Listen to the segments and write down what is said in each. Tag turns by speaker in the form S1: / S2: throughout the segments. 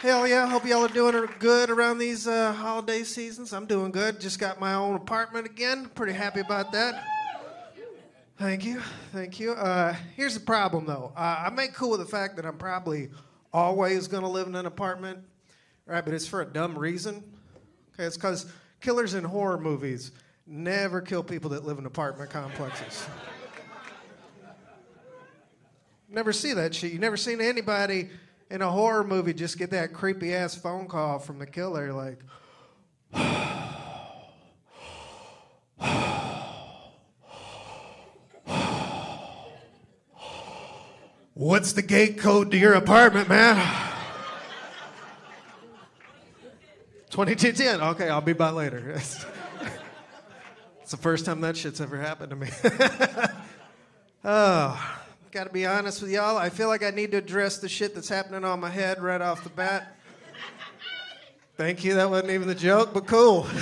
S1: Hell yeah, hope y'all are doing good around these uh, holiday seasons. I'm doing good. Just got my own apartment again. Pretty happy about that. Thank you, thank you. Uh, here's the problem though. Uh, I make cool with the fact that I'm probably always gonna live in an apartment, right? But it's for a dumb reason. Okay, it's because killers in horror movies never kill people that live in apartment complexes. never see that shit. You never seen anybody in a horror movie just get that creepy ass phone call from the killer like What's the gate code to your apartment, man? 2210. Okay, I'll be by later. it's the first time that shit's ever happened to me. oh, gotta be honest with y'all. I feel like I need to address the shit that's happening on my head right off the bat. Thank you. That wasn't even the joke, but cool.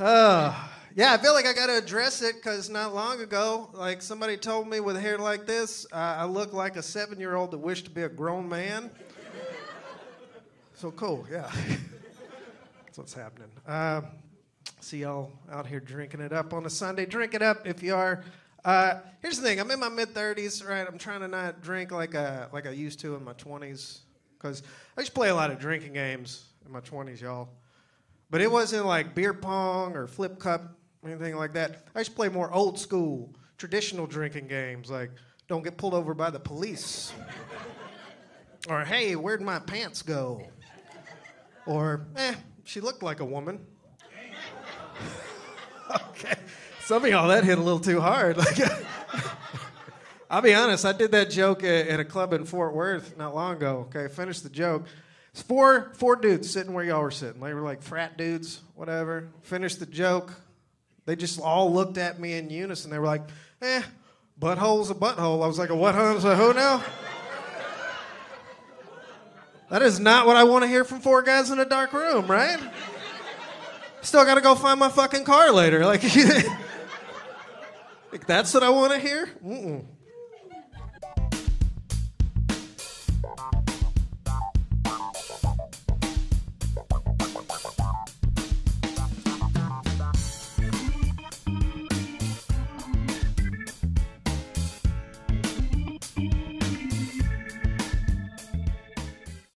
S1: oh. Yeah, I feel like I got to address it because not long ago, like somebody told me with hair like this, uh, I look like a seven year old that wished to be a grown man. so cool, yeah. That's what's happening. Uh, see y'all out here drinking it up on a Sunday. Drink it up if you are. Uh, here's the thing: I'm in my mid 30s, right? I'm trying to not drink like a, like I used to in my 20s because I used to play a lot of drinking games in my 20s, y'all. But it wasn't like beer pong or flip cup or anything like that. I used to play more old school, traditional drinking games like don't get pulled over by the police. or hey, where'd my pants go? Or eh, she looked like a woman. Okay. Some of y'all that hit a little too hard. Like I'll be honest, I did that joke at, a club in Fort Worth not long ago. Okay, finished the joke. It's four four dudes sitting where y'all were sitting. They were like frat dudes, whatever. Finished the joke. They just all looked at me in unison. They were like, eh, butthole's a butthole. I was like, a what? Huh? So who now? That is not what I want to hear from four guys in a dark room, right? Still got to go find my fucking car later. Like, like that's what I want to hear? Mm-mm.